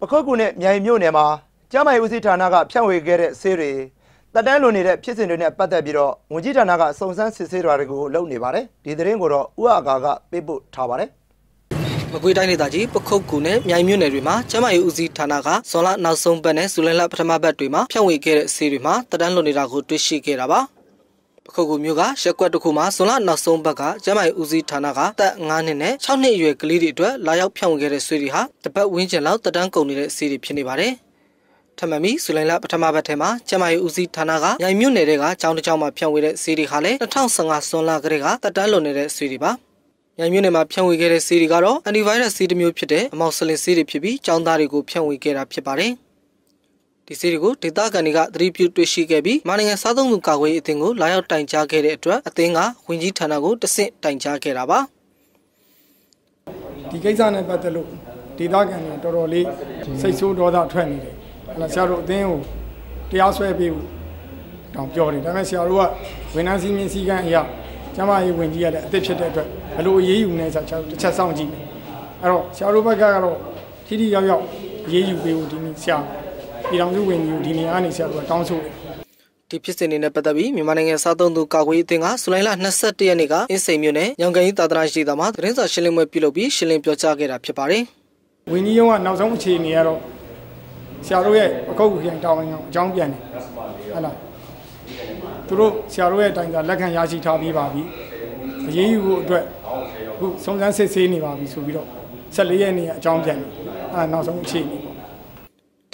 ပခုတ်ကူနဲ့မြိုင်မြို့နယ်မှာကျမ်းမာရေးဦးစီးဌာနကဖြန့်ဝေခဲ့တဲ့ဆေးတွေတက်တန်းလွန်နေတဲ့ဖြစ်စဉ်တွေနဲ့ပတ်သက်ပြီးတော့ဝန်ကြီးဌာနကစုံစမ်းစစ်ဆေးတာတွေကိုလုပ်နေပါတယ်ဒီသတင်းကိုတော့ဥအာကာကပေးပို့ထားပါတယ်မကွေးတိုင်းဒေသကြီးပခုတ်ကူနဲ့မြိုင်မြို့နယ်တွေမှာကျမ်းမာရေးဦးစီးဌာနကဇွန်လနောက်ဆုံးပတ်နဲ့ဇူလိုင်လပထမပတ်တွေမှာဖြန့်ဝေခဲ့တဲ့ဆေးတွေမှာတက်တန်းလွန်နေတာကိုတွေ့ရှိခဲ့တာပါ ပခုတ်ကူမျိုးကရက်ကွက်တစ်ခုမှာဇွန်လနောက်ဆုံးပတ်ကကျမ်းမာရေးဦးစီးဌာနကတက်9နှစ်နဲ့6နှစ်အရွယ်ကလေးတွေအတွက်လာရောက်ဖြန့်ဝေခဲ့တဲ့ဆေးတွေဟာတစ်ပတ်ဝန်းကျင်လောက်တက်တန်းကုန်နေတဲ့ဆေးတွေဖြစ်နေပါတယ်ထပ်မံပြီးဇူလိုင်လပထမပတ်ထဲမှာကျမကြီးဦးစီးဌာနကညိုင်မြို့နယ်တွေကကျောင်းတစ်ကျောင်းမှာဖြန့်ဝေတဲ့စီးတွေဟာလည်း2015ဇွန်လကတည်းကတက်တန်းလွန်နေတဲ့စီးတွေပါညိုင်မြို့နယ်မှာဖြန့်ဝေခဲ့တဲ့စီးတွေကတော့အန်တီဗိုင်းရပ်စ်စီးတစ်မျိုးဖြစ်တဲ့အမောက်ဆလင်စီးတွေဖြစ်ပြီးကျောင်းသားတွေကိုဖြန့်ဝေခဲ့တာဖြစ်ပါတယ် ဒီစီးတွေကိုဒေသခံတွေကသတိပြုတွေ့ရှိခဲ့ပြီးမနိုင်ငံစားသုံးသူကာကွယ်ရေးအသင်းကိုလာရောက်တိုင်ကြားခဲ့တဲ့အတွက်အသင်းကဝင်ကြီးဌာနကိုတဆင့်တိုင်ကြားခဲ့တာပါဒီကိစ္စနဲ့ပတ်သက်လို့ဒေသခံတွေတော်တော်လေးစိတ်ဆိုးဒေါသထွက်နေတယ်အဲ့ဒါဆရာတို့အသင်းကိုတရားစွဲပေးဖို့တောင်ပြောတယ်ဒါပေမဲ့ဆရာတို့ကဝန်ထမ်းစည်းမျဉ်းစည်းကမ်းအရကျမကြီးဝင်ကြီးရတဲ့အစ်စ်ဖြစ်တဲ့အတွက်ဘယ်လိုအရေးယူနေဆိုဆရာတို့တစ်ချက်စောင့်ကြည့်မယ်အဲ့တော့ဆရာတို့ဘက်ကတော့ထိထိရောက်ရောက်အရေးယူပေးဖို့ဒီနေ့ဆရာ ပြည်တော်စုဝင်ကြီးကိုဒီနေ့အားနေဆရာတို့ကတောင်းဆိုတယ်ဒီဖြစ်စဉ်တွေနဲ့ပတ်သက်ပြီးမြန်မာနိုင်ငံစားသုံးသူကာကွယ်ရေးအသင်းကဇူလိုင်လ22ရက်နေ့ကအင်းစိန်မြို့နယ်ရောင်ကန်ကြီးသာသနာရှိတာမှာသတင်းစာရှင်းလင်းပွဲပြုလုပ်ပြီးရှင်းလင်းပြောကြားခဲ့တာဖြစ်ပါတယ်။ဝင်းကြီးရုံးကနောက်ဆုံးအခြေအနေကတော့ဆရာတို့ရဲ့အကုတ်ပြန်တောင်းအောင်အကြောင်းပြန်တယ်ဟဟလားသူတို့ဆရာတို့ရဲ့တိုင်ကလက်ခံရရှိထားပြီးပါပြီအရေးယူဖို့အတွက်အခုစုံစမ်းစစ်ဆေးနေပါပြီဆိုပြီးတော့14ရက်နေ့ကအကြောင်းပြန်တယ်အဲဒါနောက်ဆုံးအခြေအနေပေါ့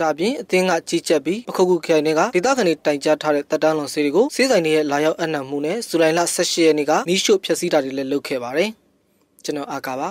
ဒါပြင်အသင်းကကြီးကြပ်ပြီးပခုတ်ခုခိုင်တွေကဒေသခံတွေတိုင်ကြားထားတဲ့တပ်တန်းလွန်ဆေးတွေကိုစေးဆိုင်တွေရဲ့လာရောက်အနံ့မှုနဲ့ဇူလိုင်လ18ရက်နေ့ကမီးရှို့ဖျက်ဆီးတာတွေလည်းလုပ်ခဲ့ပါတယ်ကျွန်တော်အာကာပါ